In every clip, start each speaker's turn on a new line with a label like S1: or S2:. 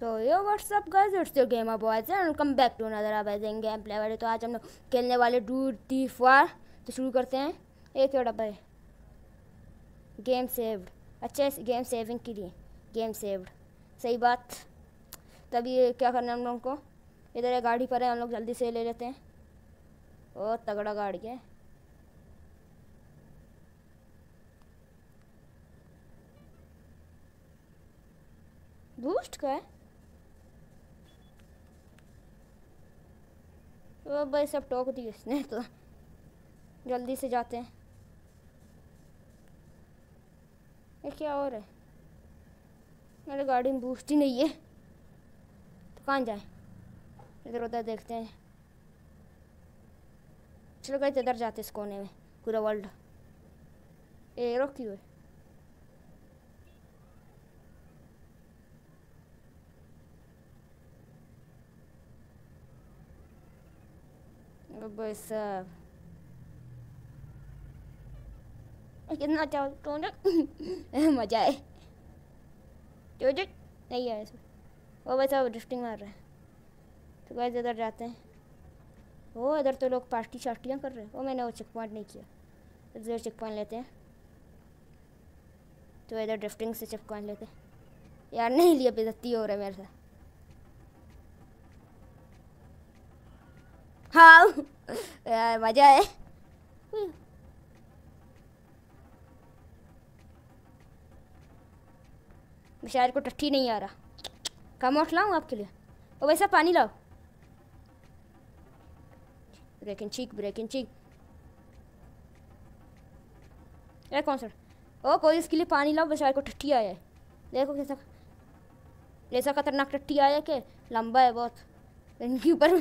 S1: तो ये what's up it's your game boys and welcome back to another amazing gameplay वाले। तो आज हम लोग खेलने वाले डू टी फार तो शुरू करते हैं। एक डब्बा है। गेम सेव्ड अच्छा गेम सेविंग के लिए। गेम सेव्ड सही बात। तभी क्या करना है हम लोगों को? इधर एक गाड़ी पर है, हम लोग जल्दी से ले लेते हैं। और तगड़ा गाड़ी है। बूस्ट का है? तो भाई, सब टोक दिए इसने तो। जल्दी से जाते हैं। ये क्या और है? मेरे गाड़ी में बूस्ट ही नहीं है। तो कहाँ जाए? इधर उधर देखते हैं। चलो गए इधर जाते इस कोने में, पूरा वर्ल्ड एरो क्यों है बस कितना चाहो तो मज़ा जो जो नहीं है इसमें वो वैसा ड्रिफ्टिंग मार रहा है तो गैस इधर जाते हैं वो इधर तो लोग पार्टी शार्टियाँ कर रहे हैं वो मैंने वो चेक पॉइंट नहीं किया इधर चेक पॉइंट लेते हैं तो इधर ड्रिफ्टिंग से चेक पॉइंट लेते हैं यार नहीं लिया बेजती हो रहा है मेरे साथ हाँ मज़ा है शायर को टट्टी नहीं आ रहा। कम उठ लाऊं आपके लिए? ओ वैसा पानी लाओ। ब्रेकिंग चीक ब्रेकिंग चीक ये कौन सा? ओ, कोई इसके लिए पानी लाओ, बेचारे को टट्टी आया है। देखो कैसा ऐसा खतरनाक टट्टी आया है कि लंबा है बहुत। इनके ऊपर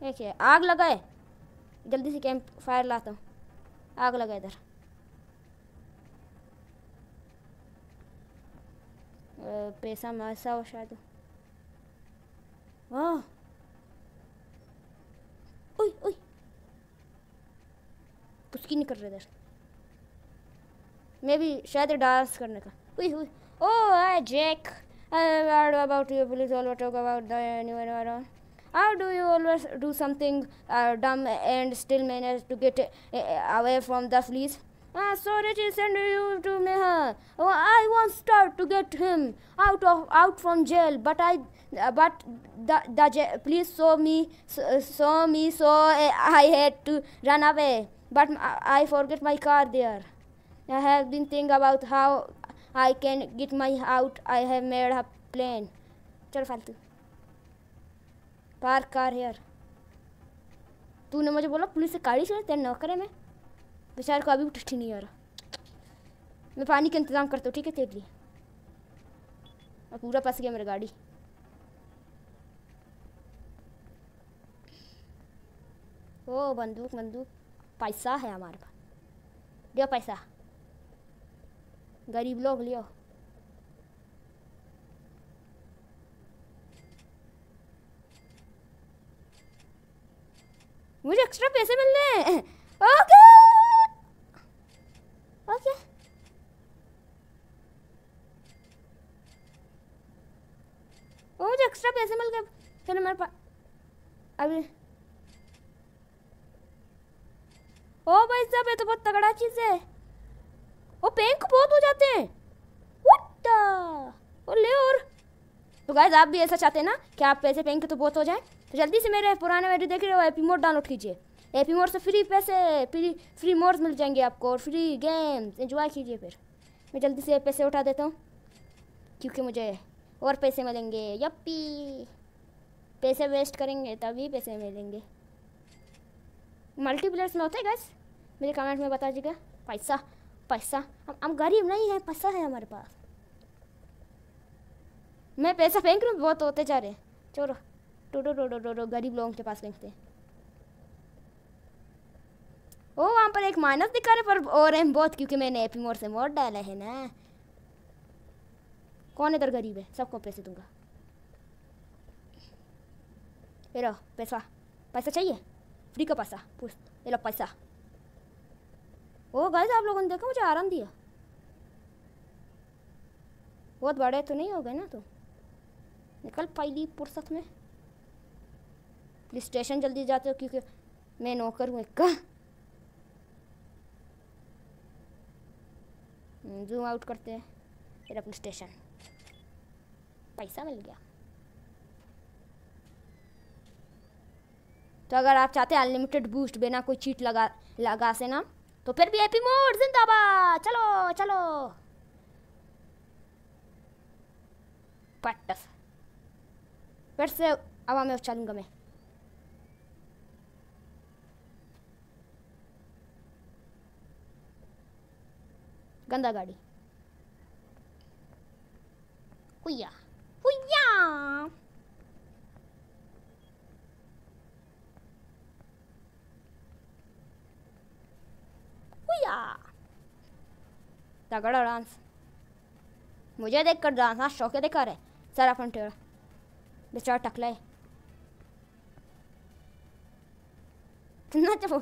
S1: देखिए, आग लगाए। जल्दी से कैंप फायर लाता हूँ। आग लगा इधर। पैसा में ऐसा हो शायद। वाह। ओए ओए। कुछ की नहीं कर रहे इधर। मैं भी शायद डांस करने का। ओए ओए। ओ I Jack about you? Please all talk about. The new environment How do you always do something uh, dumb and still manage to get uh, away from the fleas? Ah, sorry to you to me. Oh, I want start to get him out of out from jail, but I, uh, but the the jail, police saw me, uh, saw, me, so I had to run away. But I forget my car there. I have been thinking about how I can get my out. I have made a plan. Chal faltu. Park car here तूने मुझे बोला police से गाड़ी चले तेरे नौकर है मैं। बेचारे को अभी भी नहीं आ रहा। मैं पानी का इंतज़ाम करता हूँ, ठीक है तेरे लिए? और पूरा फंस गया मेरी गाड़ी। ओ, बंदूक बंदूक। पैसा है हमारे पास। लियो पैसा। गरीब लोग लियो मुझे एक्स्ट्रा पैसे मिल रहे हैं। ओके। ओके। ओ मुझे एक्स्ट्रा पैसे मिल गए। चलो मेरे पास अभी ओ भाई साहब, ये तो बहुत तगड़ा चीज़ है। ओ बैंक बहुत हो जाते हैं। ओ ले और तो गाइस आप भी ऐसा चाहते हैं ना कि आप पैसे बैंक तो बहुत हो जाए। तो जल्दी से मेरे पुराने वीडियो देख रहे हो एपी मोड डाउनलोड कीजिए। एपी मोड से फ्री पैसे फ्री फ्री मोड्स मिल जाएँगे आपको और फ्री गेम्स एंजॉय कीजिए फिर. मैं जल्दी से पैसे उठा देता हूँ, क्योंकि मुझे और पैसे मिलेंगे. यप्पी. पैसे वेस्ट करेंगे, तभी पैसे मिलेंगे. मल्टीप्लेयर्स में होते हैं गैस मेरे कमेंट में बता दीजिएगा. पैसा पैसा. हम हम गरीब नहीं हैं, पैसा है हमारे पास. मैं पैसा फेंक रहा हूँ बहुत होते जा रहे हैं. चलो. टोटो टोटो टोटो गरीब लोगों के पास फेंकते हैं ओ, वहाँ पर एक माइनस दिखा रहे पर और हैं बहुत, क्योंकि मैंने एपी मोड से मोड डाला है ना। कौन इधर गरीब है? सबको पैसे दूँगा। ये लो पैसा। पैसा चाहिए? फ्री का पैसा, पूछ। ये लो, पैसा। ओ गाइस आप लोगों ने देखा, मुझे आराम दिया। बहुत बड़े तो नहीं हो गए ना तो। निकल पाइली फुर्सत में। पुलिस स्टेशन जल्दी जाते हो, क्योंकि मैं नौकर हूँ एक का। जूम आउट करते हैं, फिर पुलिस स्टेशन पैसा मिल गया। तो अगर आप चाहते हैं अनलिमिटेड बूस्ट बिना कोई चीट लगा लगा से ना तो फिर भी हैप्पी मोड जिंदाबाद! चलो चलो। पट्टस फिर से हवा में उछालूँगा मैं गंदा गाड़ी। हुया हुया हुया तगड़ा डांस। मुझे देखकर डांस हाँ शौक देखा रहे, सर अपन टेढ़ बेचारा टकला है। ना चलो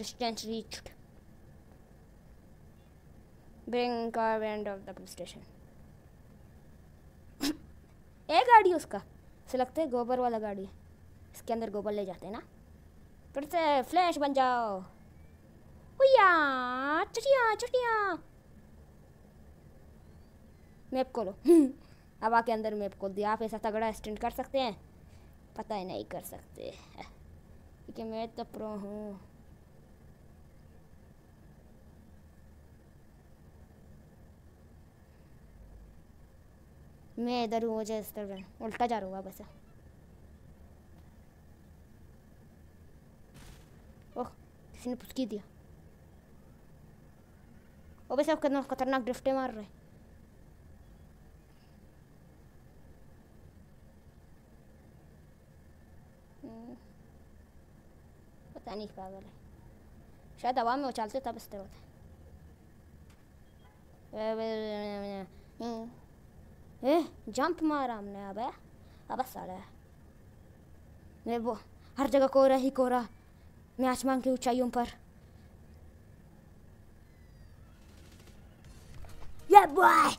S1: distance reached bring car end of the station. एक गाड़ी उसका। से लगता है गोबर वाला गाड़ी इसके अंदर गोबर ले जाते हैं ना। फिर से फ्लैश बन जाओ। हुया चटिया चटिया। मैप खोलो। अब आके अंदर मैप खोल दिया। आप ऐसा तगड़ा स्टैंड कर सकते हैं। पता ही नहीं कर सकते। क्योंकि मैं तो प्रो हूँ। मैं इधर हूँ मुझे इस तरफ़ उल्टा जा रहा बस। ओह किसी ने पुचकी दिया। ओ बस आप कितना खतरनाक ड्रिफ्टे मार रहे हम्म, पता नहीं पागल है। शायद हवा में उछालते तब इस तरह ए जंप मारा हमने अब अब सारा मैं वो हर जगह कोरा ही कोरा मैं आसमान की ऊंचाइयों पर। ये बॉय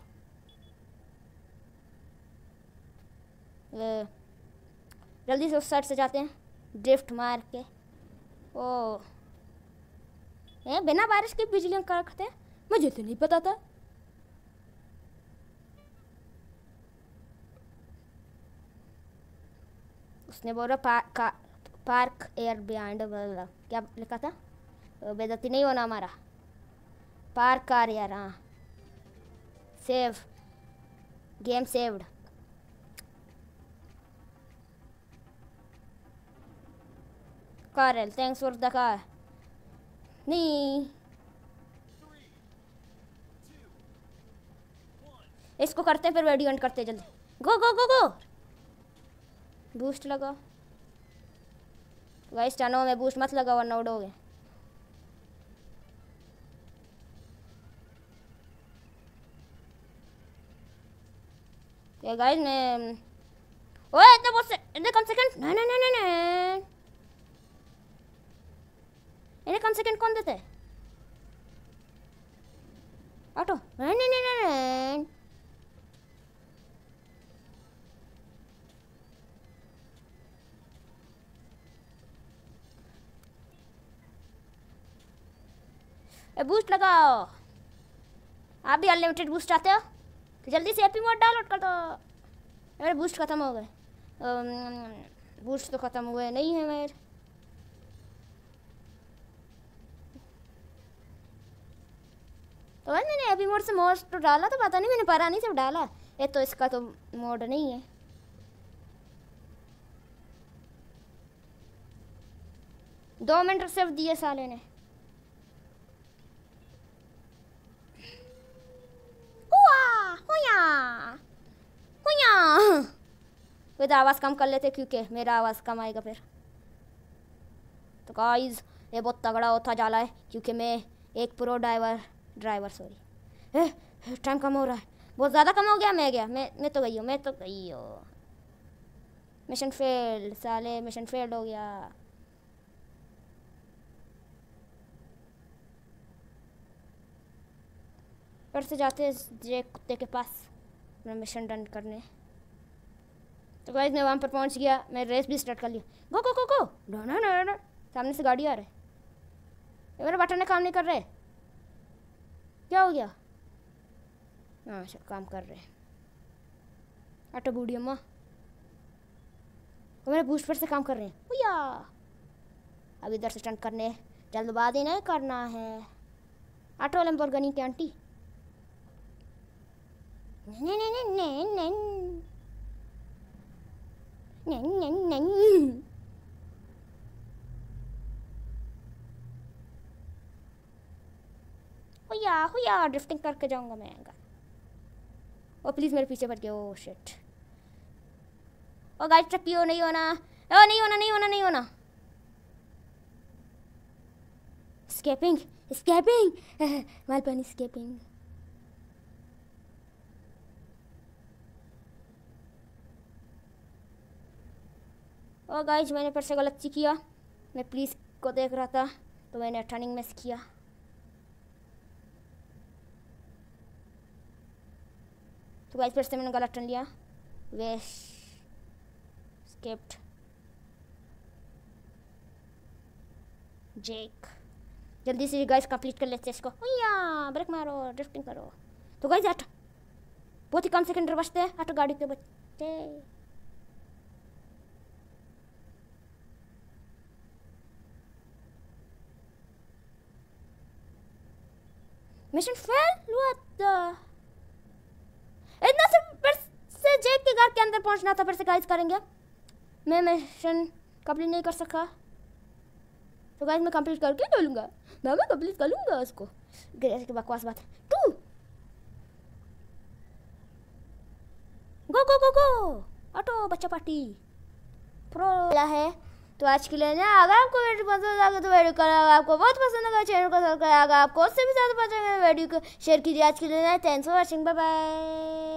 S1: जल्दी से उस साइड से जाते हैं ड्रिफ्ट मार के। ओ ए बिना बारिश के बिजली कड़कते मुझे तो नहीं पता था। उसने बोला पार्क पार्क एयर बिहाइंड क्या लिखा था बेदती नहीं होना हमारा पार्क कार यार हाँ save game saved Carl thanks for the car नहीं इसको करते हैं फिर वीडियो एंड करते जल्दी गो गो गो गो बूस्ट लगा। गाइस टनो में बूस्ट मत लगा, वरना उड़ोगे। ये गाइस मैं ओए, इतने बहुत से इतने कम सेकंड नहीं नहीं नहीं नहीं इन्हें कम सेकंड कौन देते? ऑटो नहीं नहीं नहीं। बूस्ट लगाओ। आप भी अनलिमिटेड बूस्ट आते हो? तो जल्दी से एपी मोड डाउनलोड कर दो। मेरे बूस्ट ख़त्म हो गए। बूस्ट तो ख़त्म हुए नहीं है मेरे। तो मैंने एपी मोड से मोड तो डाला तो पता नहीं मैंने परा नहीं सब डाला। ये तो इसका तो मोड नहीं है। दो मिनट सिर्फ़ दिए साले ने। तो आवाज़ कम कर लेते क्योंकि मेरा आवाज़ कम आएगा फिर। तो गाइस ये बहुत तगड़ा होता जाला है क्योंकि मैं एक pro driver driver sorry time कम हो रहा है। बहुत ज़्यादा कम हो गया मैं गया। मैं मैं तो गई हूँ, मैं तो गई हूँ। मिशन फेल्ड साले मिशन फेल्ड हो गया। फिर से जाते हैं जे कुत्ते के पास, अपना मिशन डन करने। तो गाइस मैं वहाँ पर पहुँच गया, मैं रेस भी स्टार्ट कर लिया। Go go go go no no no सामने से गाड़ी आ रहा है। मेरे बटन काम नहीं कर रहे। क्या हो गया? हाँ अच्छा काम कर रहे ऑटो बूढ़ी अम्मा। तो मेरे बूस्ट पर से काम कर रहे हैं। भैया अब इधर से स्टंट करने। जल्दबाजी नहीं करना है। ऑटो लंबोर्गिनी की आंटी हुया हुया ड्रिफ्टिंग करके जाऊँगा मैं ओ प्लीज़ मेरे पीछे पड़ गया। ओ शिट ओ गाइस ट्रपियो नहीं होना। ओ नहीं होना नहीं होना नहीं होना। स्केपिंग स्केपिंग मालपानी स्केपिंग ओ गाइज़ मैंने फिर से गलती किया। मैं पुलिस को देख रहा था तो मैंने टर्निंग मिस किया। तो गाइज़ फिर से मैंने गलत टर्न लिया। वेश स्किप्ड जेक जल्दी से गाइस कंप्लीट कर लेते हैं इसको। या ब्रेक मारो ड्रिफ्टिंग करो। तो गाइस हट बहुत ही कम सेकंड बचते हैं हट गाड़ी के बच्चे मिशन फेल व्हाट द इतना से फिर से जेक के घर के अंदर पहुँचना था फिर से गाइस करेंगे मैं मिशन कंप्लीट नहीं कर सका तो गाइस मैं कंप्लीट करके ले लूँगा मैं मैं कंप्लीट कर लूँगा उसको गैस की बकवास बात to go go go go auto बच्चा पार्टी प्रो है तो आज के लिए ना, अगर आपको वीडियो पसंद आगे तो वीडियो कर। आपको बहुत पसंद आएगा चैनल को सब्सक्राइब आपको उससे भी ज़्यादा पसंद वीडियो को शेयर कीजिए। आज के लिए ना thanks for watching bye bye